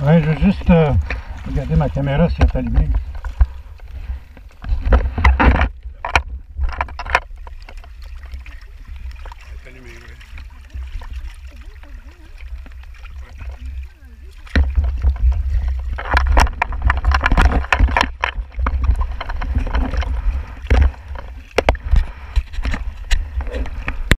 Ouais, je vais juste euh, regarder ma caméra si elle est allumée.